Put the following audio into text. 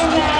Amen.